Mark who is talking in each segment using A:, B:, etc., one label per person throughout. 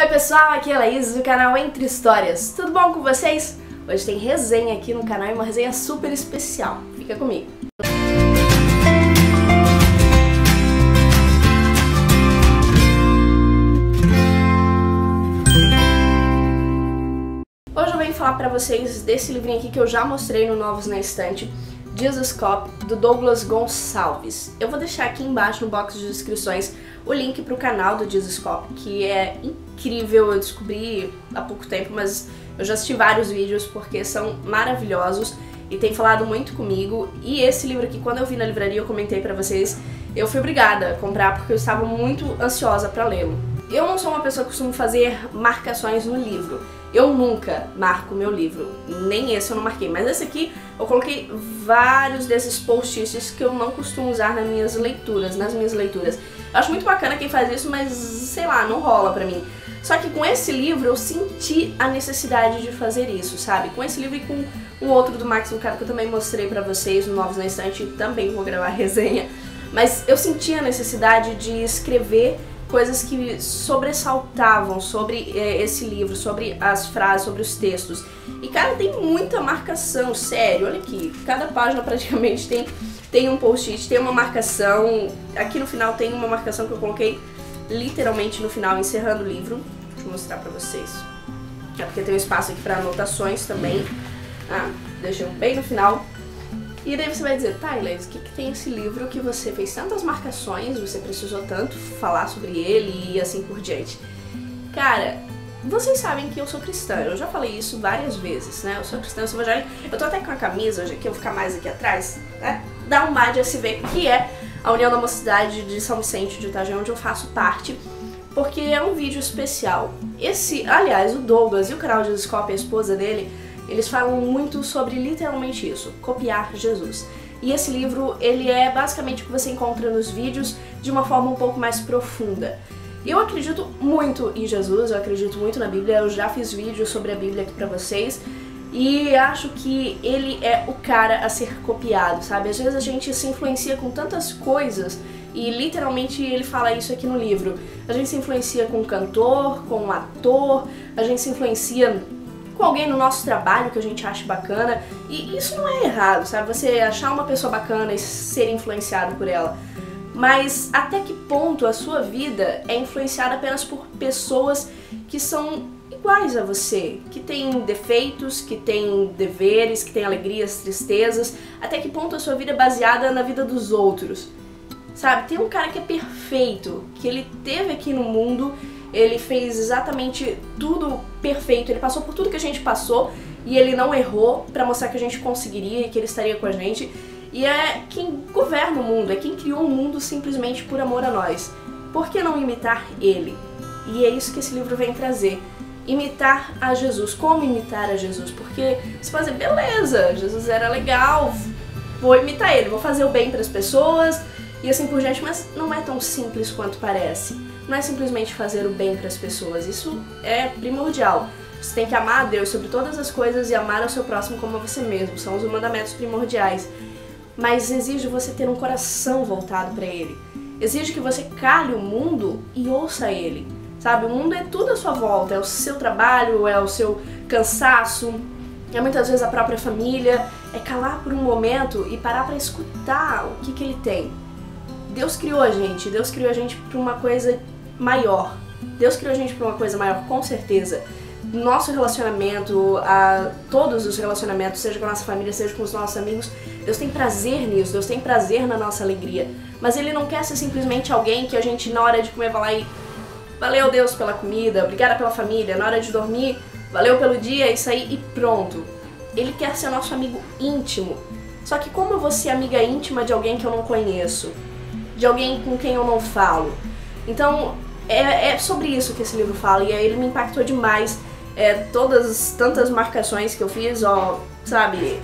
A: Oi pessoal, aqui é a Laís do canal Entre Histórias. Tudo bom com vocês? Hoje tem resenha aqui no canal e uma resenha super especial. Fica comigo. Hoje eu venho falar pra vocês desse livrinho aqui que eu já mostrei no Novos na Estante, Jesus Cop, do Douglas Gonçalves. Eu vou deixar aqui embaixo no box de descrições o link pro canal do Jesus Cop, que é eu descobri há pouco tempo, mas eu já assisti vários vídeos porque são maravilhosos e tem falado muito comigo. E esse livro aqui, quando eu vi na livraria, eu comentei pra vocês, eu fui obrigada a comprar porque eu estava muito ansiosa pra lê-lo. Eu não sou uma pessoa que costuma fazer marcações no livro. Eu nunca marco meu livro, nem esse eu não marquei, mas esse aqui eu coloquei vários desses post-its que eu não costumo usar nas minhas leituras, nas minhas leituras. Acho muito bacana quem faz isso, mas sei lá, não rola pra mim. Só que com esse livro eu senti a necessidade de fazer isso, sabe? Com esse livro e com um outro do Max Lucado que eu também mostrei pra vocês no Novos na Estante, também vou gravar resenha. Mas eu senti a necessidade de escrever coisas que sobressaltavam sobre é, esse livro, sobre as frases, sobre os textos. E cara, tem muita marcação, sério, olha aqui, cada página praticamente tem, tem um post-it, tem uma marcação, aqui no final tem uma marcação que eu coloquei literalmente no final, encerrando o livro. Eu mostrar pra vocês. É porque tem um espaço aqui para anotações também. Ah, deixa bem no final. E daí você vai dizer, tá, o que, que tem esse livro que você fez tantas marcações, você precisou tanto falar sobre ele e assim por diante? Cara, vocês sabem que eu sou cristã, eu já falei isso várias vezes, né? Eu sou cristã, eu sou evangélica. Eu tô até com a camisa hoje aqui, eu vou ficar mais aqui atrás, né? Da Umad SV, que é a União da Mocidade de São Vicente de Itajaí, onde eu faço parte, porque é um vídeo especial. Esse, aliás, o Douglas e o canal de Descope, a esposa dele, eles falam muito sobre literalmente isso, copiar Jesus. E esse livro, ele é basicamente o que você encontra nos vídeos de uma forma um pouco mais profunda. Eu acredito muito em Jesus, eu acredito muito na Bíblia, eu já fiz vídeos sobre a Bíblia aqui pra vocês, e acho que ele é o cara a ser copiado, sabe? Às vezes a gente se influencia com tantas coisas e literalmente ele fala isso aqui no livro. A gente se influencia com um cantor, com um ator, a gente se influencia com alguém no nosso trabalho que a gente acha bacana. E isso não é errado, sabe? Você achar uma pessoa bacana e ser influenciado por ela. Mas até que ponto a sua vida é influenciada apenas por pessoas que são iguais a você, que têm defeitos, que têm deveres, que têm alegrias, tristezas? Até que ponto a sua vida é baseada na vida dos outros? Sabe? Tem um cara que é perfeito, que ele teve aqui no mundo ele fez exatamente tudo perfeito, ele passou por tudo que a gente passou e ele não errou para mostrar que a gente conseguiria e que ele estaria com a gente. E é quem governa o mundo, é quem criou o mundo simplesmente por amor a nós. Por que não imitar ele? E é isso que esse livro vem trazer. Imitar a Jesus. Como imitar a Jesus? Porque você pode dizer, beleza, Jesus era legal, vou imitar ele, vou fazer o bem para as pessoas e assim por diante, mas não é tão simples quanto parece não é simplesmente fazer o bem para as pessoas, isso é primordial. Você tem que amar a Deus sobre todas as coisas e amar ao seu próximo como a você mesmo, são os mandamentos primordiais. Mas exige você ter um coração voltado para Ele. Exige que você cale o mundo e ouça Ele. Sabe, o mundo é tudo à sua volta, é o seu trabalho, é o seu cansaço, é muitas vezes a própria família, é calar por um momento e parar para escutar o que, que ele tem. Deus criou a gente, Deus criou a gente para uma coisa maior. Deus criou a gente para uma coisa maior, com certeza. Nosso relacionamento, a todos os relacionamentos, seja com a nossa família, seja com os nossos amigos, Deus tem prazer nisso, Deus tem prazer na nossa alegria. Mas Ele não quer ser simplesmente alguém que a gente, na hora de comer, vai lá e valeu Deus pela comida, obrigada pela família, na hora de dormir, valeu pelo dia, é isso aí e pronto. Ele quer ser nosso amigo íntimo. Só que como eu vou ser amiga íntima de alguém que eu não conheço? De alguém com quem eu não falo? Então, é, é, sobre isso que esse livro fala, e aí ele me impactou demais. É, todas tantas marcações que eu fiz, ó, sabe,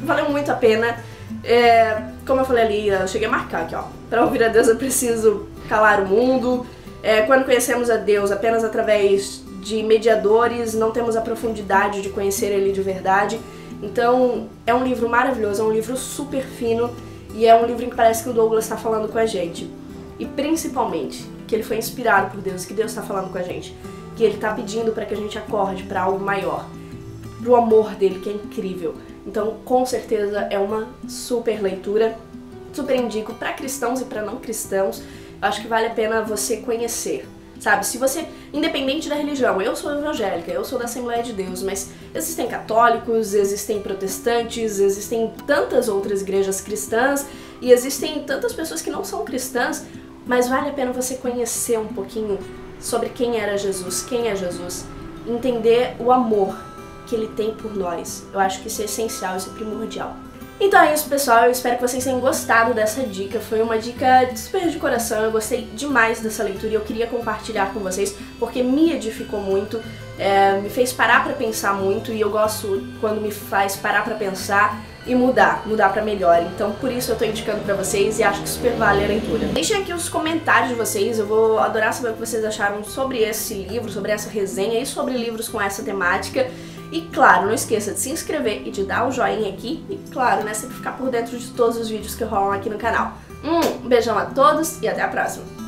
A: valeu muito a pena. É, como eu falei ali, eu cheguei a marcar aqui, ó. Para ouvir a Deus eu preciso calar o mundo. É, quando conhecemos a Deus apenas através de mediadores, não temos a profundidade de conhecer Ele de verdade. Então, é um livro maravilhoso, é um livro super fino e é um livro em que parece que o Douglas está falando com a gente. E principalmente, que ele foi inspirado por Deus, que Deus está falando com a gente, que ele está pedindo para que a gente acorde para algo maior, pro amor dele, que é incrível. Então, com certeza é uma super leitura. Super indico para cristãos e para não cristãos. Acho que vale a pena você conhecer. Sabe, se você, independente da religião, eu sou evangélica, eu sou da Assembleia de Deus, mas existem católicos, existem protestantes, existem tantas outras igrejas cristãs e existem tantas pessoas que não são cristãs, mas vale a pena você conhecer um pouquinho sobre quem era Jesus, quem é Jesus, entender o amor que ele tem por nós. Eu acho que isso é essencial, isso é primordial. Então é isso, pessoal. Eu espero que vocês tenham gostado dessa dica. Foi uma dica super de coração. Eu gostei demais dessa leitura e eu queria compartilhar com vocês porque me edificou muito, é, me fez parar para pensar muito e eu gosto quando me faz parar para pensar e mudar, mudar para melhor. Então por isso eu tô indicando para vocês e acho que super vale a leitura. Deixem aqui os comentários de vocês, eu vou adorar saber o que vocês acharam sobre esse livro, sobre essa resenha e sobre livros com essa temática. E claro, não esqueça de se inscrever e de dar um joinha aqui. E claro, né, sempre ficar por dentro de todos os vídeos que rolam aqui no canal. Um beijão a todos e até a próxima!